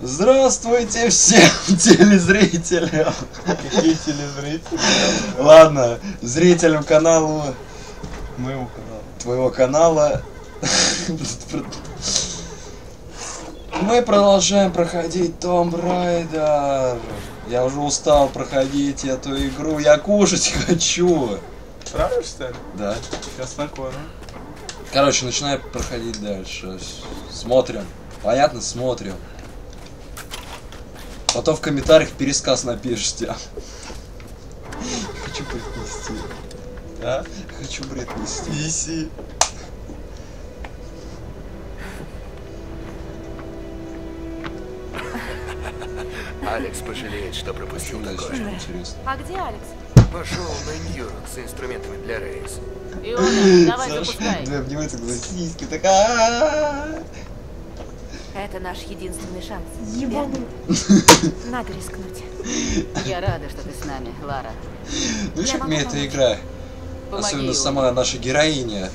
Здравствуйте всем телезрителям. Какие телезрители? Ладно, зрителям канала, Моего канала. твоего канала. Мы продолжаем проходить Tomb Raider. Я уже устал проходить эту игру. Я кушать хочу. Правда, что ли? Да. Сейчас накормим. Короче, начинаем проходить дальше. Смотрим. Понятно? Смотрим. Потом в комментариях пересказ напишите. Хочу бред нести. А? Хочу бред нести. Иси. Алекс пожалеет, что пропустил такое. что интересно. А где Алекс? Пошел на Нью с инструментами для Рейс. Иона, давай запускай. да, обнимается за сиськи, такая. Это наш единственный шанс. Ебану. Надо рискнуть. Я рада, что ты с нами, Лара. Ну что могу мне эта игра? Помоги Особенно ему. сама наша героиня.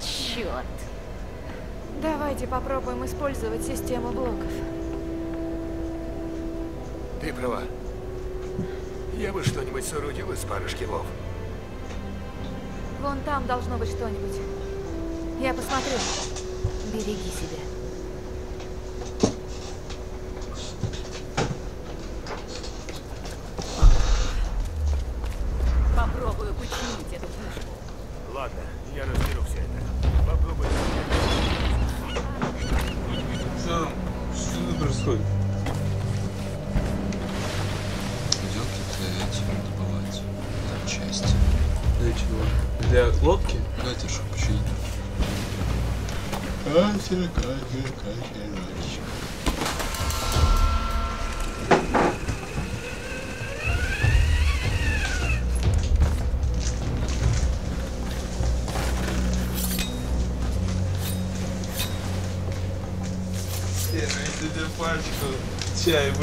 Черт. Давайте попробуем использовать систему блоков. Ты права. Я бы что-нибудь соорудил из пары шкивов. Вон там должно быть что-нибудь. Я посмотрю. Береги себя.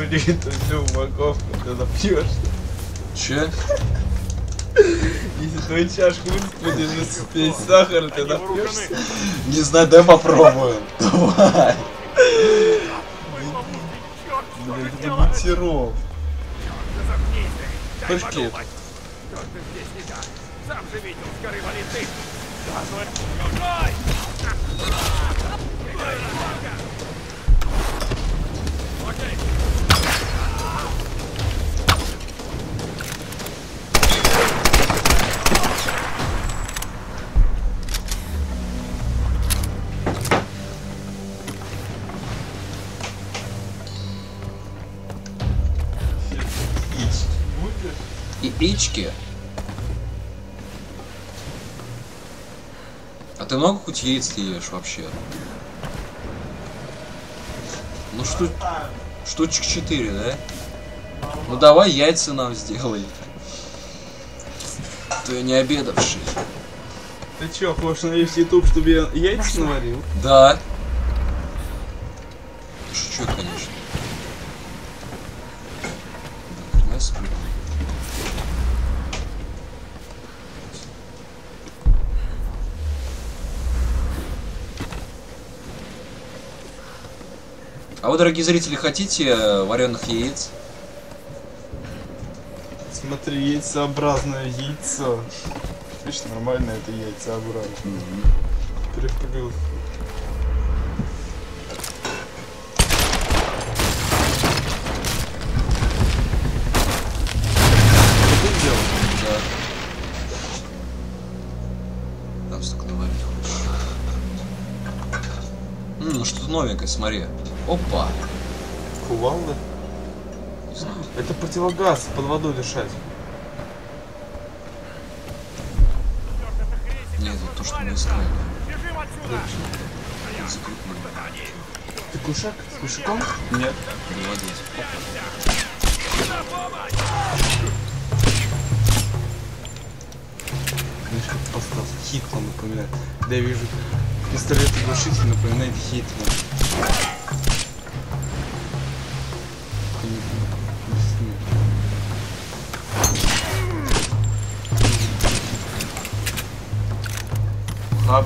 То всю упаковку ты запьешь. Че? Если твою чашку будешь пить сахар, ты напьешься. Не знаю, дай попробуем. Давай. Блин, это бутеров. Пашкет. И ички. А ты много хоть яиц ешь вообще? Ну шту... штучек 4, да? Ну давай яйца нам сделай. То я не обедавший. Ты чё, хочешь на весь ютуб, чтобы я яйца наварил? Да. Вы, дорогие зрители, хотите вареных яиц? Смотри, яйцеобразное яйцо. Видишь, нормально это яйцеобразное. Ты сделал? Да. Там столько наварить хочешь. М, что-то новенькое, смотри. Опа. Кувалда? Это противогаз, под водой дышать. Нет, это то, что мы искали. Ты кушак? С кушаком? Нет. Молодец. Знаешь, как постав Хитман напоминает. Да я вижу пистолет глушитель напоминает Хитман. А,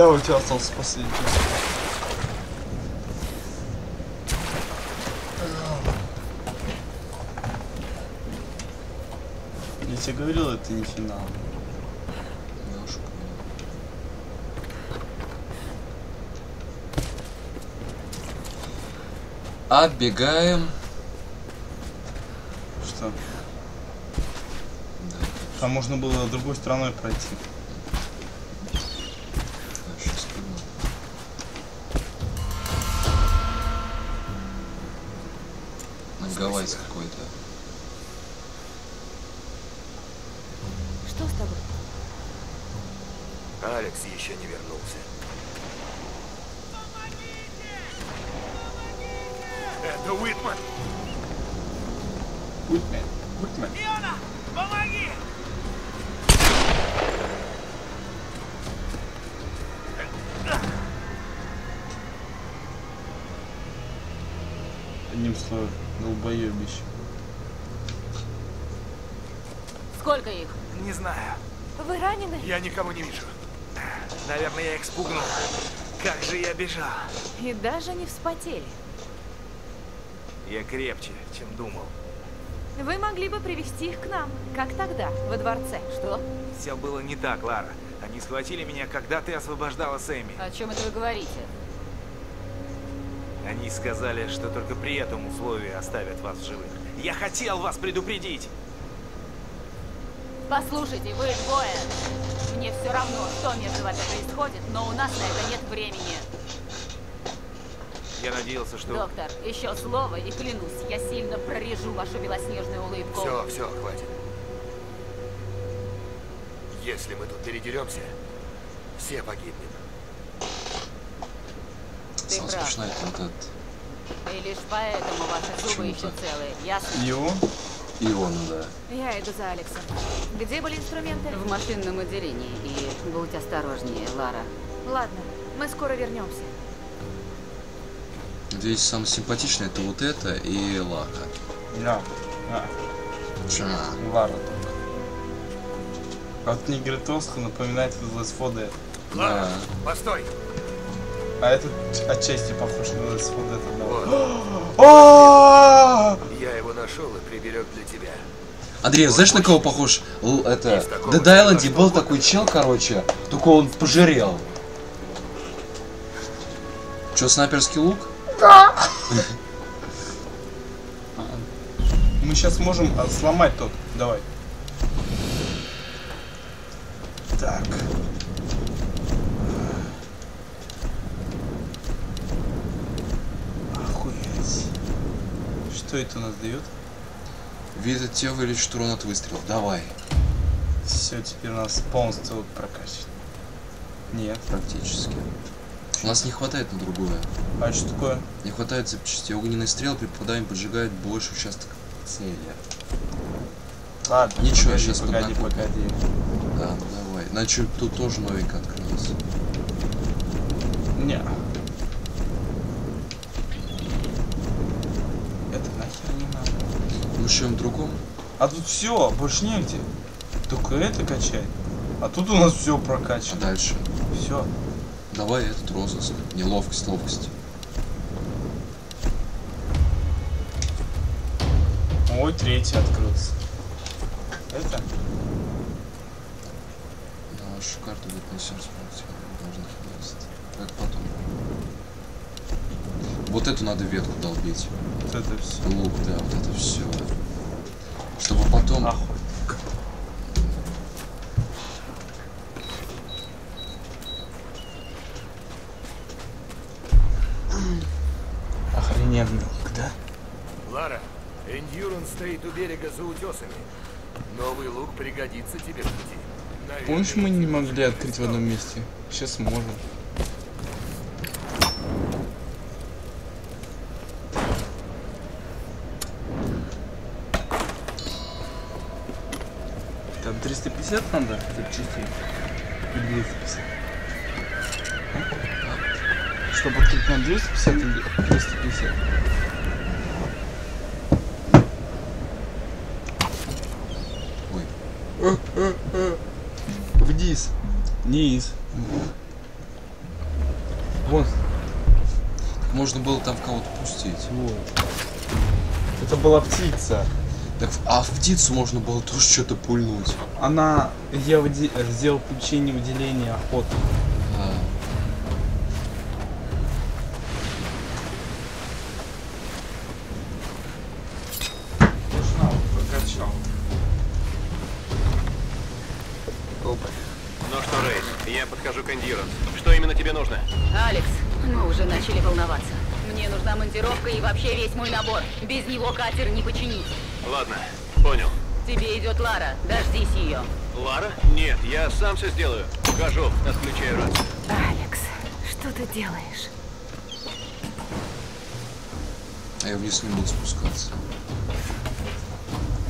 Да, у тебя остался последний. Я тебе говорил, это не финал. Отбегаем. Что? Да, Там можно было другой стороной пройти. Гавайс какой-то. Что с тобой? Алекс еще не вернулся. Это Уитман! Уитмен. Уитмен. Одним словом, долбоебище. Сколько их? Не знаю. Вы ранены? Я никого не вижу. Наверное, я их спугнул. Как же я бежал. И даже не вспотели. Я крепче, чем думал. Вы могли бы привести их к нам, как тогда, во дворце. Что? Все было не так, Лара. Они схватили меня, когда ты освобождала Сэмми. О чем это вы говорите? Они сказали, что только при этом условии оставят вас в живых. Я хотел вас предупредить! Послушайте, вы двое. Мне все равно, что между вами происходит, но у нас на это нет времени. Я надеялся, что... Доктор, еще слово и клянусь, я сильно прорежу вашу белоснежную улыбку. Все, все, хватит. Если мы тут передеремся, все погибнем. Это вот этот И лишь поэтому ваши зубы еще целые, ясно? Его? Ион, да. Я иду за Алексом. Где были инструменты? В машинном отделении. И будь осторожнее, Лара. Ладно, мы скоро вернемся. Здесь самое симпатичное это вот это и Лака. Да. А, Ча. Лара только. А вот Негритовска напоминает из Last 4 Dead. Лара, Да. постой! А этот отчасти похож на Last 4 Dead одного. Вот, А! я его нашел и приберег для тебя. Андрей, знаешь, на кого похож? Это, в Dead Island был такой чел, короче, только он пожирел. Че, снайперский лук? Мы сейчас можем а, сломать тот. Давай. Так. Что это у нас дает? Вид от тела увеличит урон от выстрелов. Давай. Все, теперь у нас полностью прокачано. Нет. Практически. У нас не хватает на другое. А что такое? Не хватает запчастей. Огненный стрел при попадании поджигает больше участок цели. Ладно, Ничего, погоди, щас погоди, поднакопим. погоди. Да, ну давай. Значит, тут тоже новенько открылось. Не. Это нахер не надо. Чем другом? А тут все, больше негде. Только это качать. А тут у нас все А прокачано. дальше? Все. Давай этот розыск. Не ловкость. Ой, третий открылся. Это? На вашу карту будет несем смерть. Должных мест. Как потом. Вот эту надо ветку долбить. Вот это все. Лук, да, вот это все. Чтобы потом... Охуй. Охрененный лук, да? Лара, Эндьюран стоит у берега за утесами. Новый лук пригодится тебе в пути. Помнишь, мы не могли открыть в одном месте? Сейчас можем. Там 350 надо запчастей? Или 250? Чтобы открыть на 250 или 350? Ой, Вниз. Низ. Вон. можно было там кого-то пустить. Вот. Это была птица. Так, а в птицу можно было тоже что-то пульнуть. Она... Я выде- сделал включение выделения охоты. Монтировка и вообще весь мой набор. Без него катер не починить. Ладно, понял. Тебе идет Лара, дождись ее. Лара? Нет, я сам все сделаю. Ухожу, отключаю рацию. Алекс, что ты делаешь? а я вниз не буду спускаться.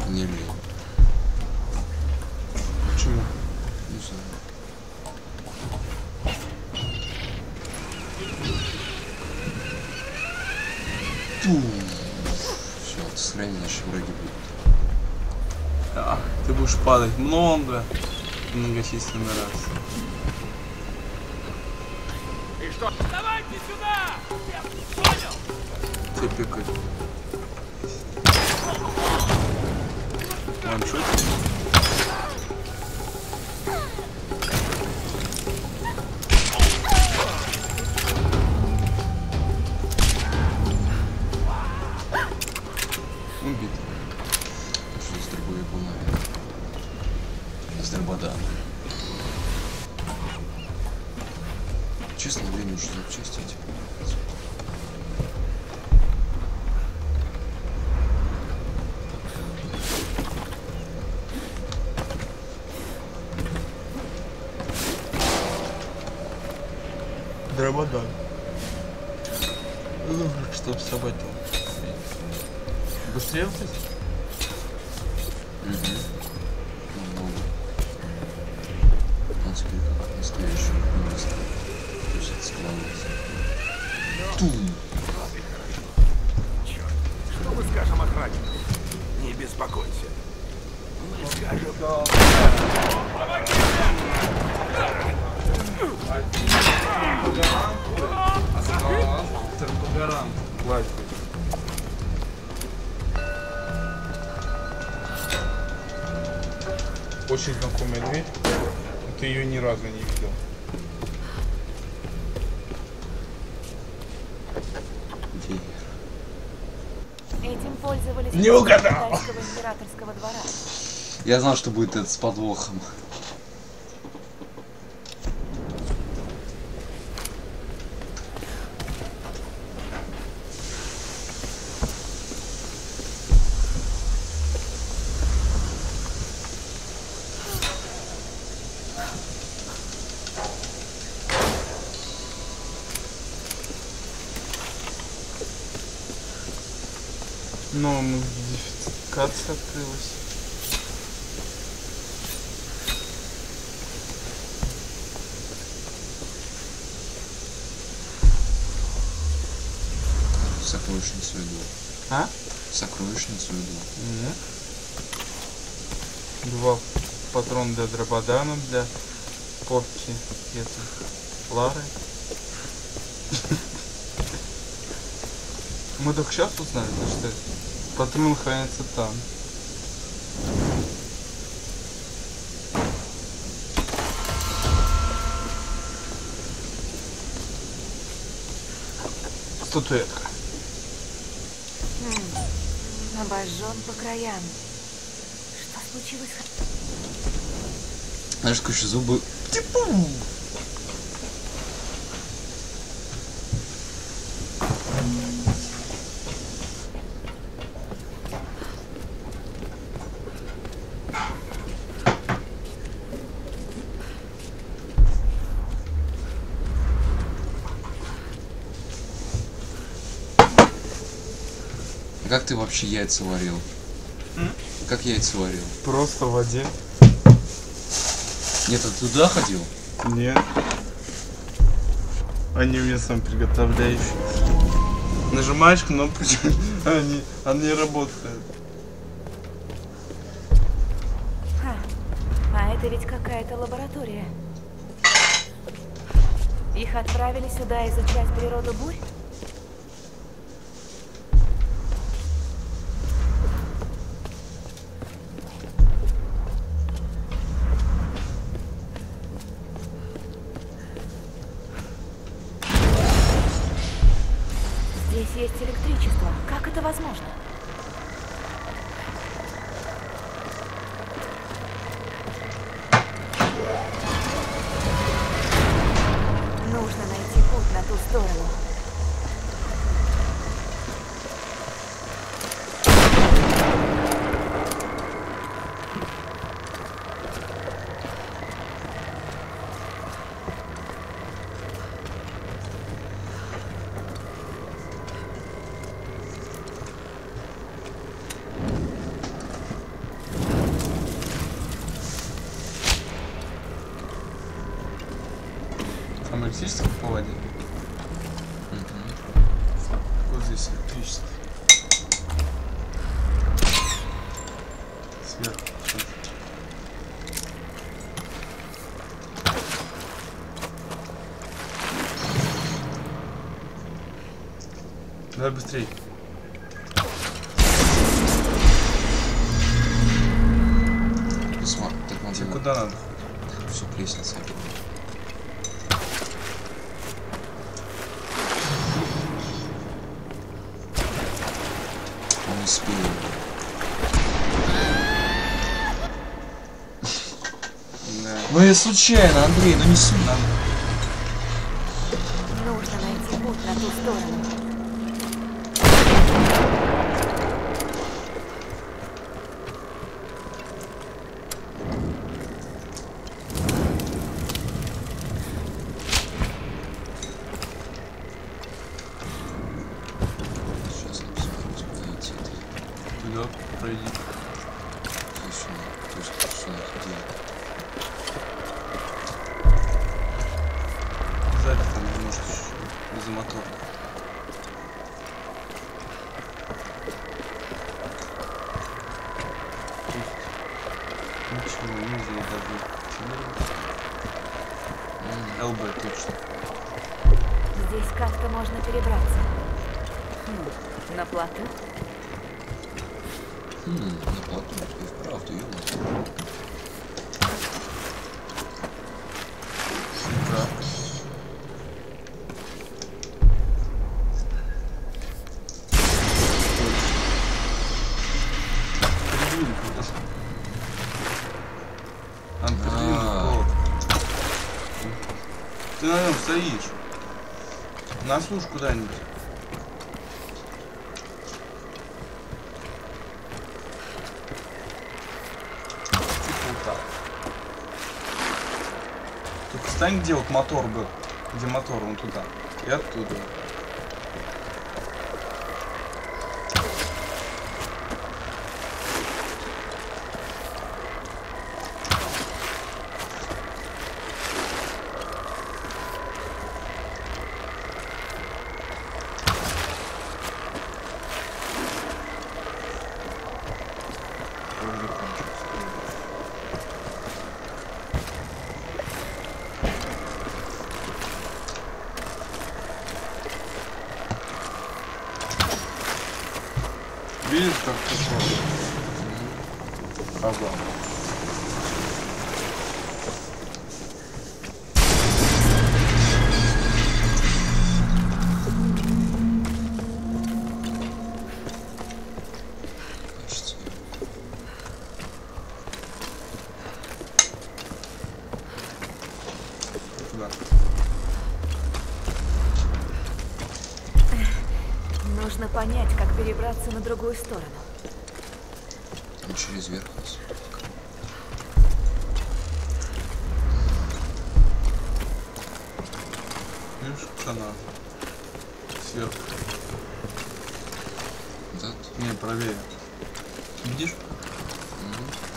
Не лень. Почему? Не знаю. Все, отстранение наши враги будут. А, ты будешь падать много, многочисленный раз. И что? Давайте сюда! Понял! Тебе пикать. Ваншот? Дрободан. Чтоб сработал. Быстрее вот Не угадал. Я знал, что будет это с подвохом. Но модификация открылась. Сокровищницу иду. А? Сокровищницу иду. Нет. Два патрона для дрободана, для попки это Лары. Мы только сейчас узнали, что это. Патрон хранится там. Статуэтка. Обожжен по краям. Что случилось? Знаешь, короче, зубы... А ты вообще яйца варил? Как яйца варил? Просто в воде. Нет, ты туда ходил? Нет. Они у меня сам приготовляющие. Нажимаешь кнопочку, они, они работают. Ха. А это ведь какая-то лаборатория. Их отправили сюда изучать природу бурь? Да. Ну я случайно, Андрей, ну не сильно. Служ куда-нибудь. Типа. Только стань, где вот мотор был. Где мотор, вон туда. И оттуда. Уже кончился. Видишь, как ты Ага. Кажется. Туда. Нужно понять, как перебраться на другую сторону. Там через верх нас. Видишь, канал. Сверху. Назад. Не, правее. Видишь? Вкусно.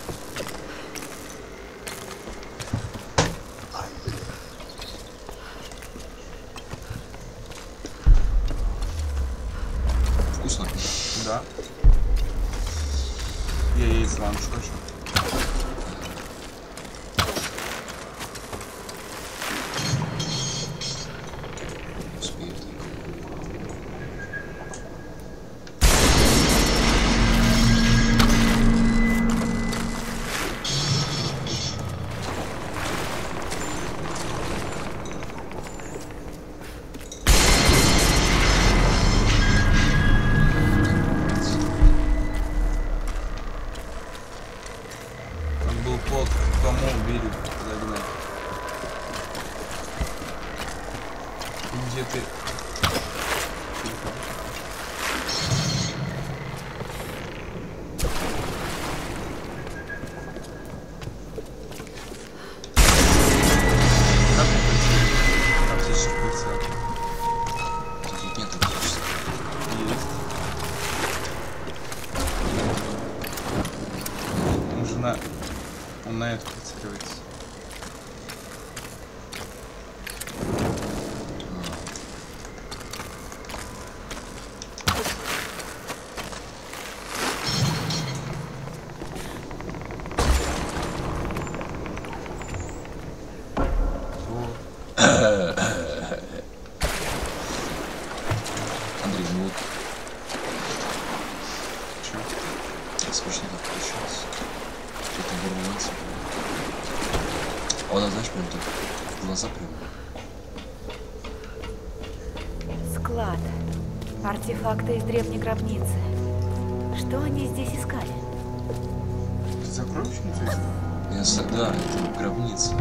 Андрей, ну вот Чё? смешно так получилось. Что-то ворвался. А вот, знаешь, прям тут глаза прям. Склад. Артефакты из древней гробницы. Что они здесь искали? Искал? Я да, это гробница.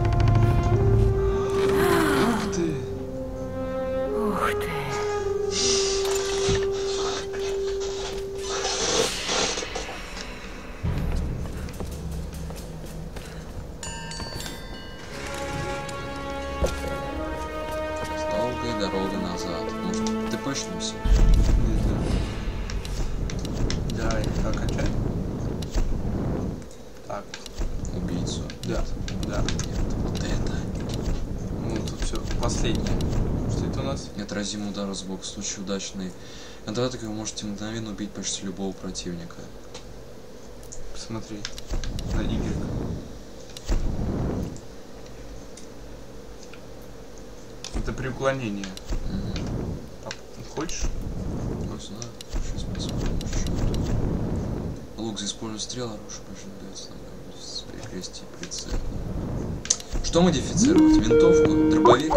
В случае удачный. Иногда так вы можете мгновенно убить почти любого противника. Посмотри. На Y. Это при уклонении. Мгм. А, Хочешь? Не знаю. Сейчас посмотрим. Лук за использование стрел, оружие дается нам перекрестие прицел. Что модифицировать? Винтовку? Дробовик?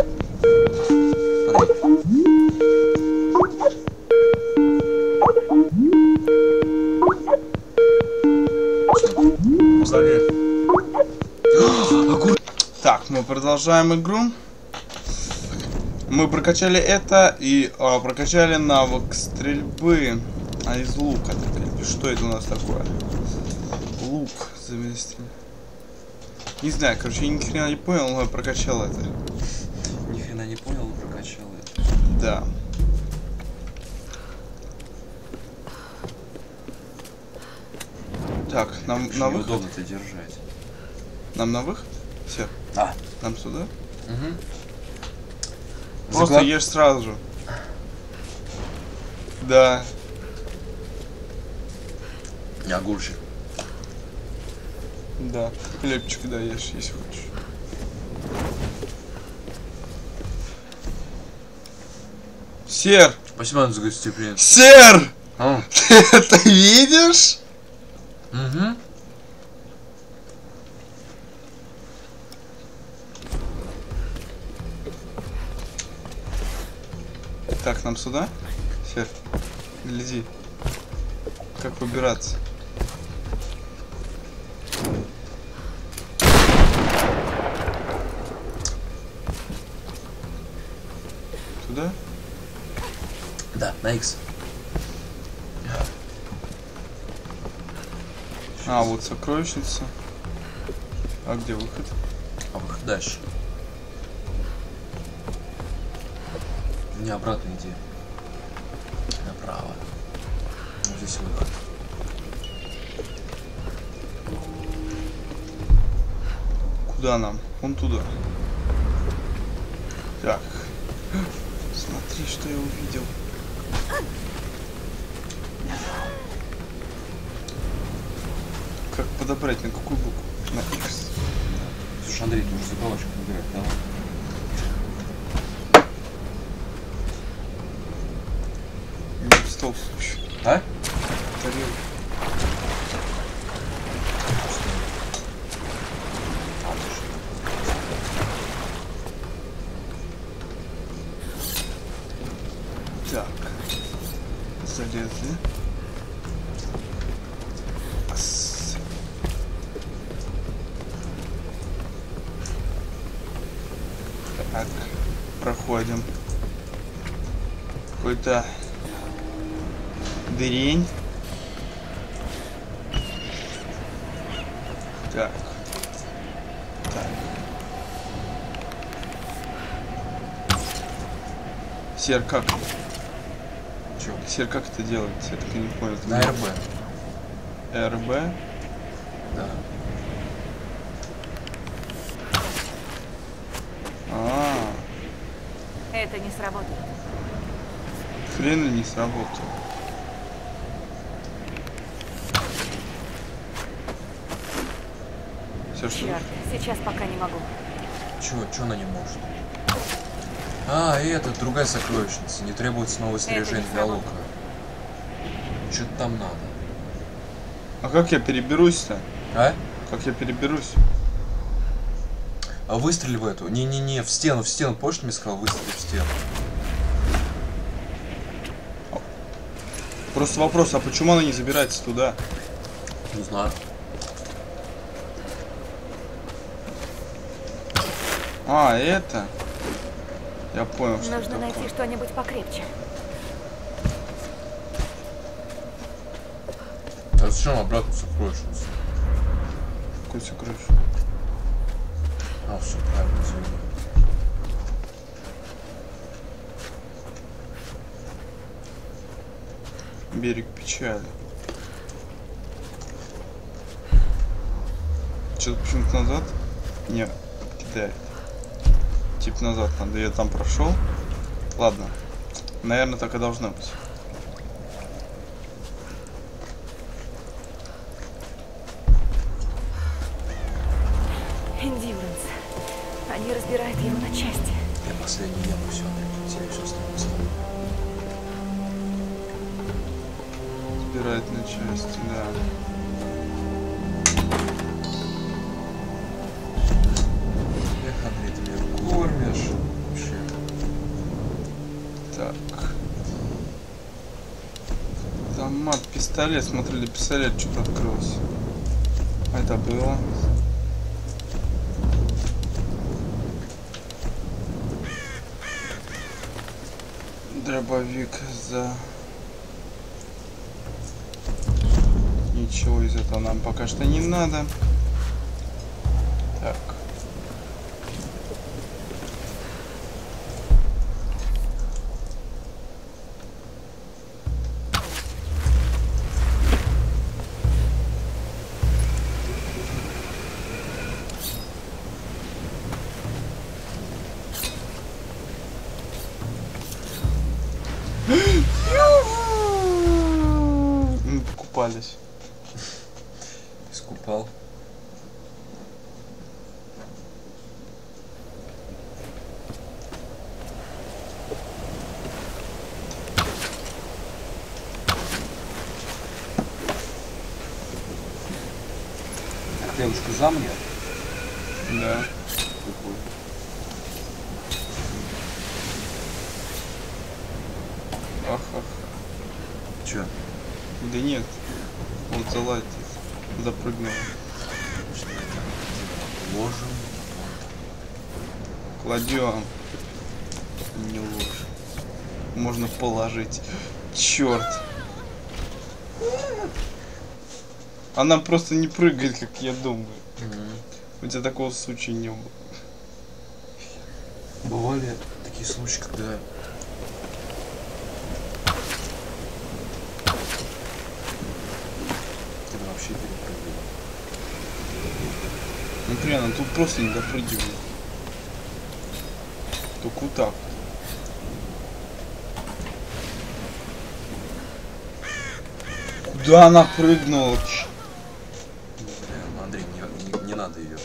Так, мы продолжаем игру. Мы прокачали это и а, прокачали навык стрельбы а из лука. Что это у нас такое? Лук заместили. Не знаю, короче, я ни хрена не понял, но я прокачал это. Ни хрена не понял, прокачал это. Да. Так, нам на выход? Неудобно это держать. Нам на выход? Все. Да. Нам сюда? Угу. Просто ешь сразу же. Да. Огурчик. Да. Хлебчик, да, ешь, если хочешь. Сер! Спасибо за гостеприимство. Сер! А, Ты это видишь? Угу. Так, нам сюда? Сер, гляди. Как выбираться? Туда? Да, на X. А, вот сокровищница. А где выход? А выход дальше. Не обратно иди. Направо. здесь выход. Куда нам? Вон туда. Так. Смотри, что я увидел. Как подобрать? На какую букву? На X. Слушай, Андрей, ты уже заголовочек выбирать, давай. Не стол Сер, как? Чё? Сер, как это делается? Я так и не понял. На РБ. РБ. Да. А, Это не сработает. хрен ли не сработал. Все, что Черт, сейчас пока не могу. Чё, чё она не может? А, и это другая сокровищница. Не требуется новое снаряжение для лука. Что-то там надо. А как я переберусь-то? А? Как я переберусь? А выстрели в эту. Не-не-не, в стену, в стену. Помнишь, ты мне сказал, выстрели в стену? Просто вопрос, а почему она не забирается туда? Не знаю. А, это? Я понял, что Нужно найти что-нибудь покрепче. А зачем обратно сокровищницу? Какой сокровищ? А, все правильно, извини. Берег печали. Что-то почему-то назад? Не, кидает. Тип назад надо. Я там прошел. Ладно. Наверное, так и должно быть. Эндивренс. Они разбирают его на части. Я последний и все, все остальное осталось. Собирает на части, да. Пистолет. Смотрели, пистолет что-то открылось. Это было. Дробовик за... Ничего из этого нам пока что не надо. Какой? Ах, ах. Че? Да нет. Вот залазит. Запрыгнул. Что это? Ложим. Кладем. Не ложь. Можно положить. Черт. Она просто не прыгает, как я думаю. У тебя такого случая не было. Бывали такие случаи, когда вообще перепрыгиваю. Ну он тут просто не допрыгивает. Только вот так. Куда она прыгнула? Ч- Бля, Андрей, не, не- не надо ее.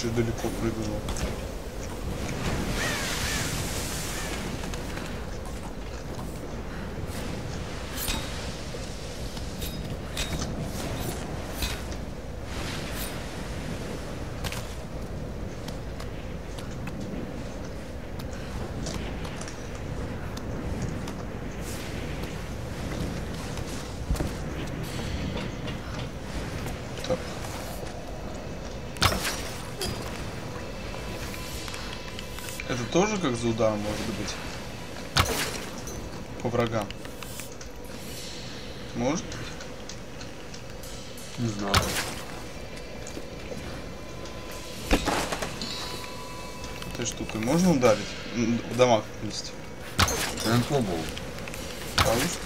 Сейчас вообще тоже как за ударом может быть? По врагам. Может? быть? Не знаю. Этой штукой можно ударить? В дамаг внести? Я не пробовал. Получится?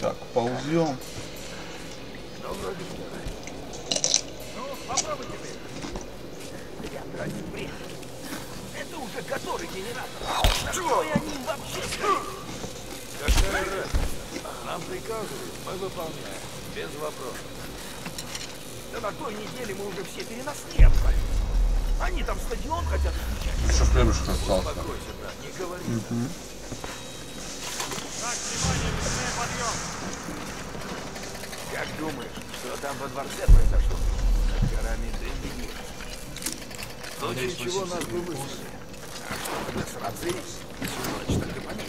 Так, ползем. Мы выполняем. Без вопросов. Да на той неделе мы уже все переносные отправили. Они там стадион хотят включать. Еще хлебушек остался. Успокойся, брат, не говори. Как думаешь, что там во дворце произошло? Над горами нет. В случае чего нас бы выслали. А что тогда с Радзей? Всю ночь так и помимо.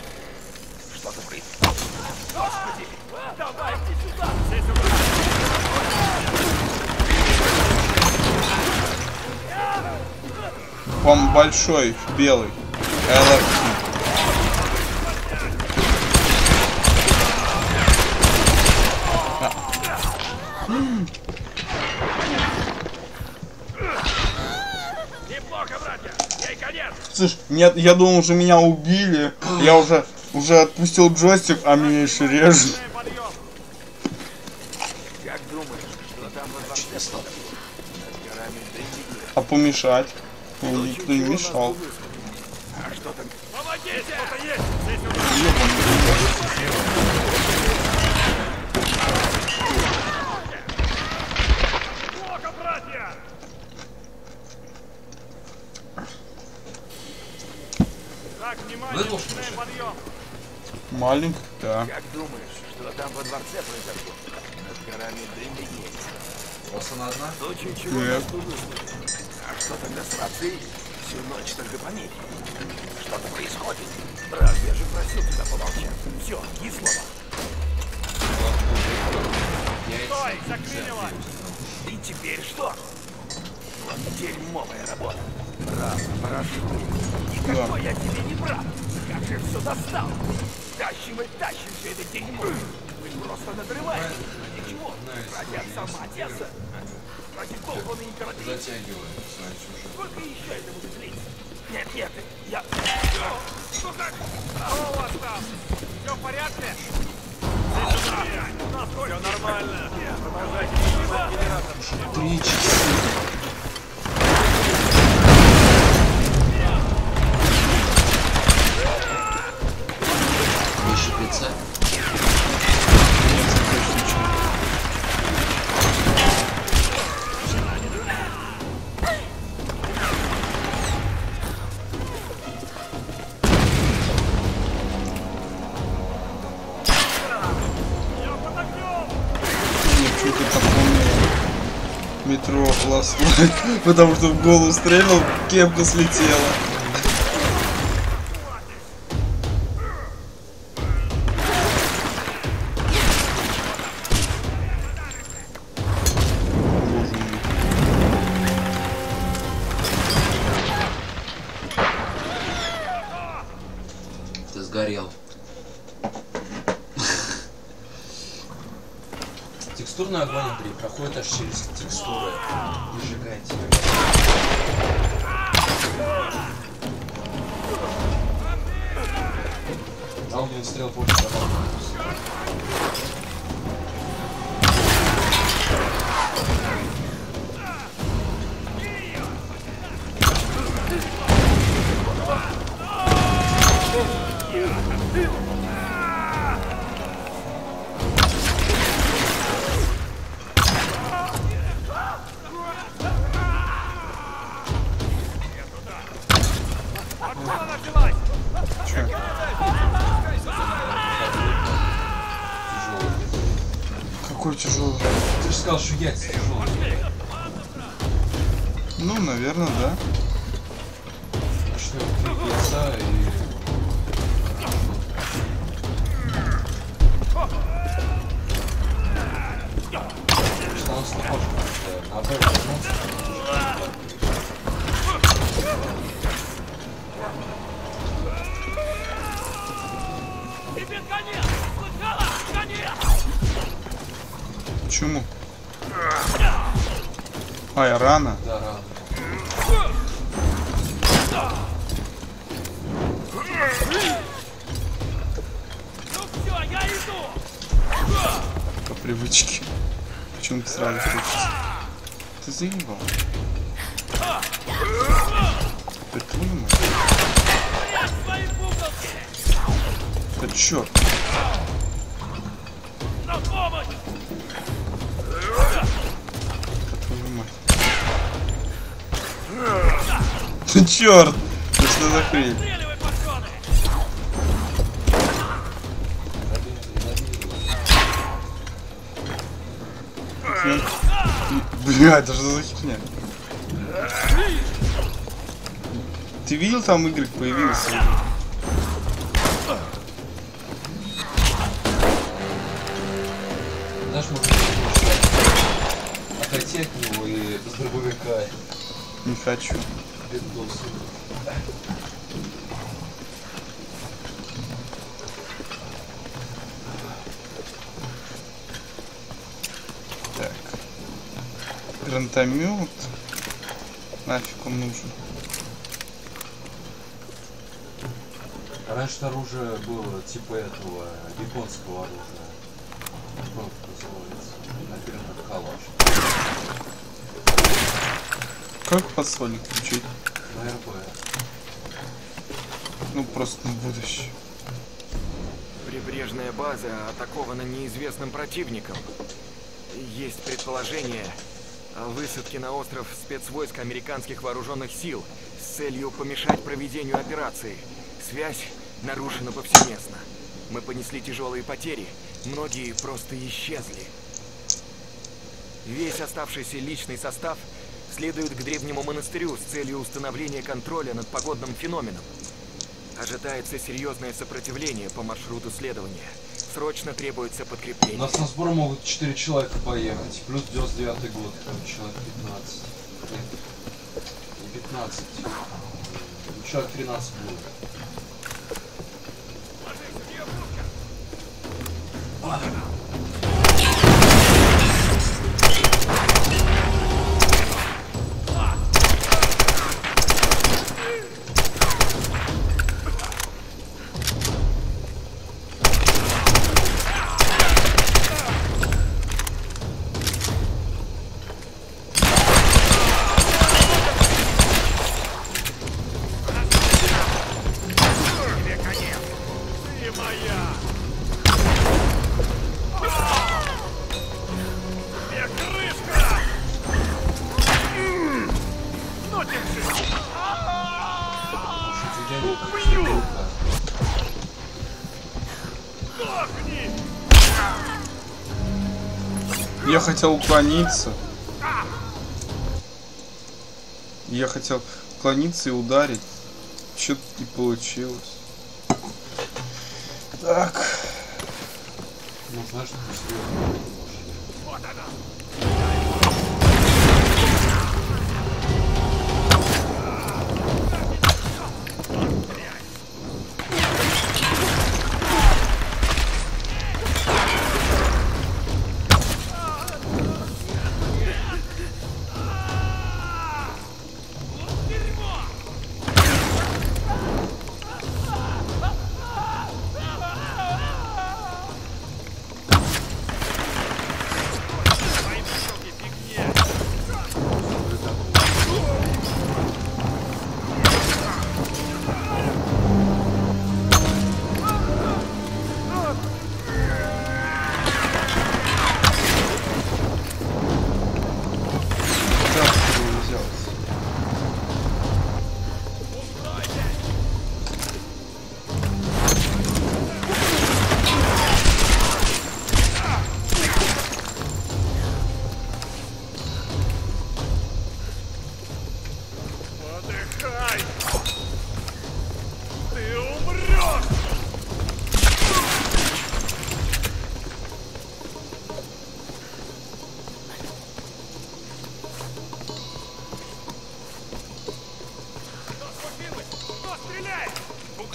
Что-то происходит. Господи! Пом большой, белый. LFT. Неплохо, братья! Ей конец! Слышь, нет, я думал, уже меня убили. Я уже уже отпустил джойстик, а меня еще режут. А помешать? Никто не мешал. А что там? Помогите! Что-то есть! Здесь Плохо, братья! Так, внимание, начинаем подъем! Маленький, да. Как думаешь, что там во дворце произошло? Над горами дым виднеется. Просто она одна? В случае чего Нет. нас что тогда с рацией? Всю ночь только помехи. Что-то происходит. Брат, я же просил тебя помолчать. Все, ни слова. Стой, заклинило! И теперь что? Вот дерьмовая работа. Брат, прошу. Никакой я тебе не брат. Как же все достал. Тащим и тащим все это дерьмо. Вы просто надрываетесь. Ради чего? Ради отца Матиаса? Затягиваю свою чужую. Сколько еще это будет длиться? Нет, нет, я... Что так? Что у вас там? Все в порядке? Все нормально. Продолжайте. Три часа. Потому что в голову стрельнул, кепка слетела. 言うわさせよ! Черт! Да что за хрень? Бля, это что за херня? Ты видел, там Y появился? Знаешь, просто отойти от него и с дробовика Не хочу. Бедос. Так. Гранатомет. Нафиг он нужен. Раньше оружие было типа этого японского оружия. Как называется? Калаш. Как просто на будущее. Прибрежная база атакована неизвестным противником. Есть предположение о высадке на остров спецвойск американских вооруженных сил с целью помешать проведению операции. Связь нарушена повсеместно. Мы понесли тяжелые потери, многие просто исчезли. Весь оставшийся личный состав следует к древнему монастырю с целью установления контроля над погодным феноменом. Ожидается серьезное сопротивление по маршруту следования. Срочно требуется У подкрепление. нас на сбор могут 4 человека поехать. Плюс 99 год, короче, человек 15. Блин, Не 15. Ну, Человек 13 будет. Хотел уклониться. Я хотел уклониться и ударить. Что-то не получилось. Так. Ну, знаешь, что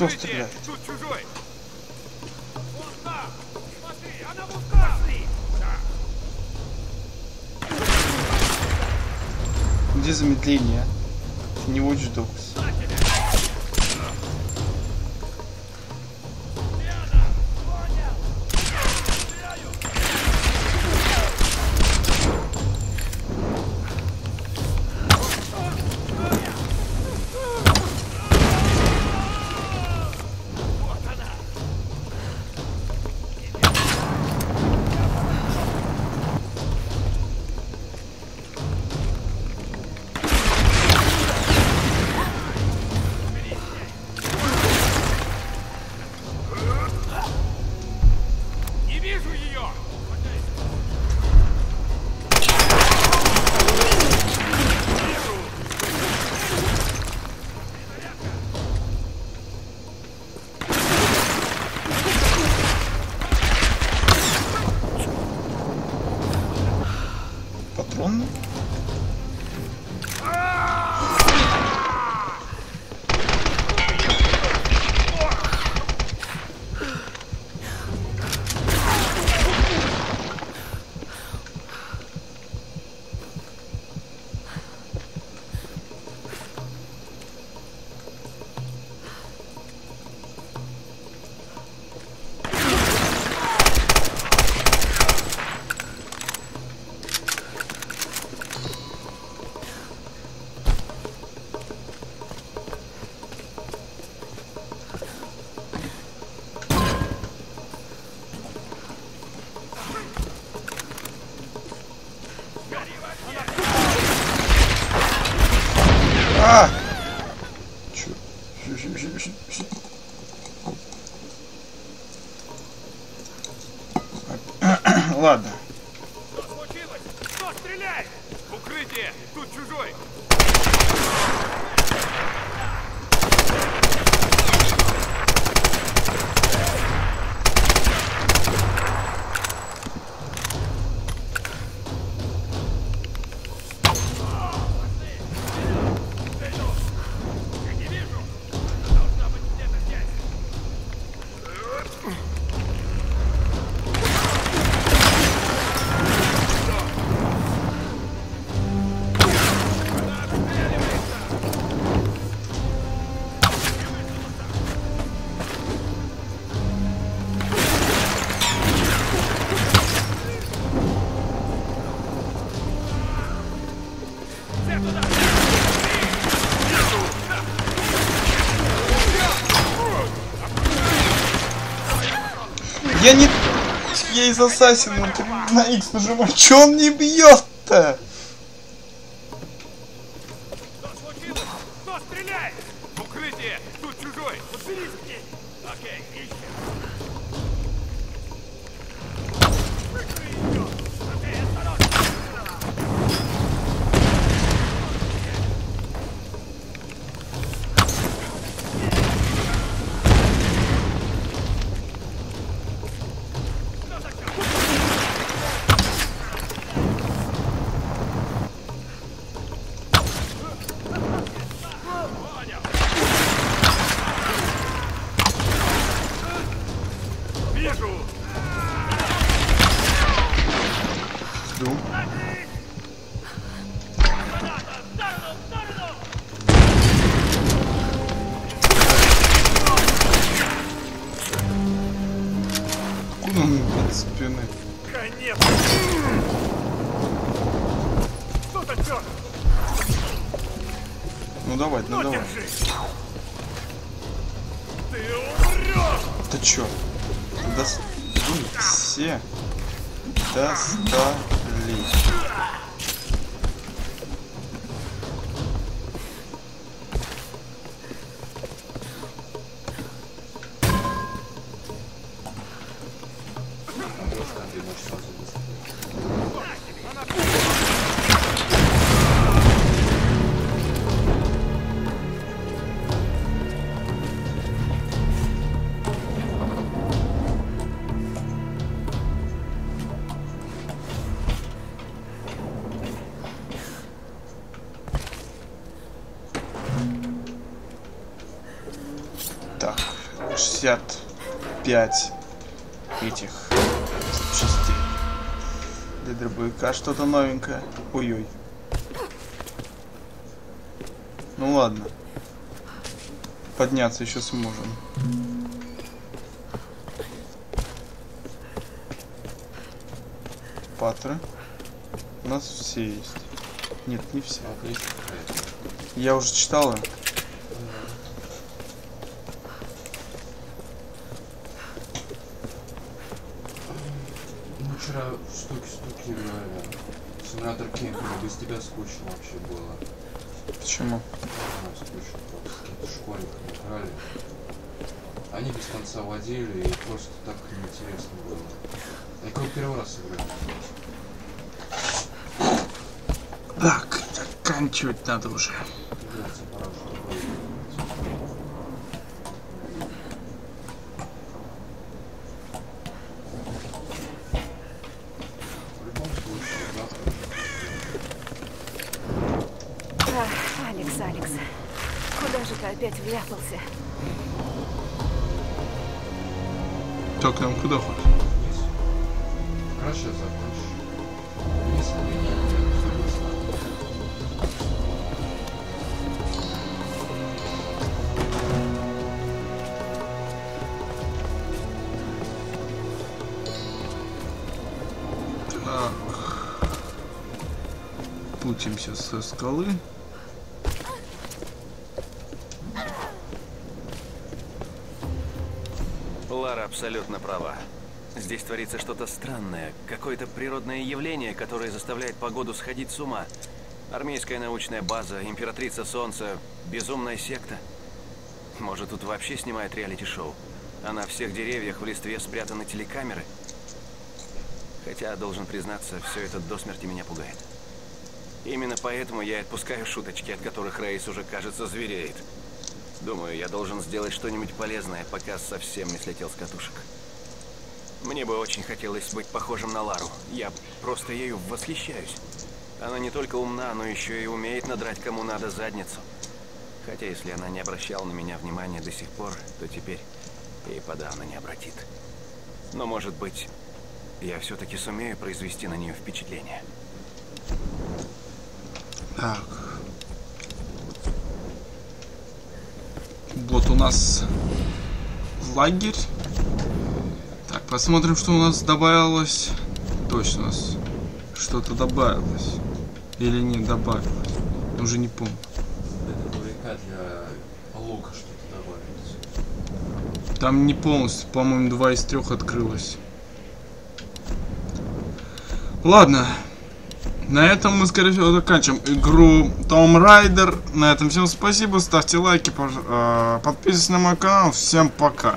Кто стреляет? Тут чужой. Вон там. Смотри, она вон там. Да. Где замедление? Не Watch Dogs. Ладно. Что случилось? Кто стреляет? Укрытие. Тут чужой. Я из Ассасина на X нажимаю. Чё он не бьет-то? 65 этих частей. Для дробовика что-то новенькое. Ой-ой. Ну ладно. Подняться еще сможем. Патры. У нас все есть. Нет, не все. Я уже читала. Ну, вчера штуки-штуки, наверное. Симулятор кемпинга без тебя скучно вообще было. Почему? Не знаю, скучно просто. С какими-то школьниками играли. Они без конца водили, и просто так неинтересно было. Я как первый раз играю. Так, заканчивать надо уже. Так, нам куда. Если все быстро. Так. Путимся со скалы. Лара абсолютно права. Здесь творится что-то странное, какое-то природное явление, которое заставляет погоду сходить с ума. Армейская научная база, императрица солнца, безумная секта. Может, тут вообще снимает реалити-шоу? А на всех деревьях в листве спрятаны телекамеры? Хотя, должен признаться, все это до смерти меня пугает. Именно поэтому я отпускаю шуточки, от которых Рейс уже, кажется, звереет. Думаю, я должен сделать что-нибудь полезное, пока совсем не слетел с катушек. Мне бы очень хотелось быть похожим на Лару. Я просто ею восхищаюсь. Она не только умна, но еще и умеет надрать кому надо задницу. Хотя если она не обращала на меня внимания до сих пор, то теперь и подавно не обратит. Но может быть, я все-таки сумею произвести на нее впечатление. Так. Вот у нас лагерь. Так, посмотрим, что у нас добавилось. Точно у нас что-то добавилось. Или не добавилось. Уже не помню. Для дробовика для лука что-то добавить. Там не полностью, по-моему, два из трех открылось. Ладно. На этом мы, скорее всего, заканчиваем игру Том Райдер. На этом всем спасибо. Ставьте лайки, э, подписывайтесь на мой канал. Всем пока.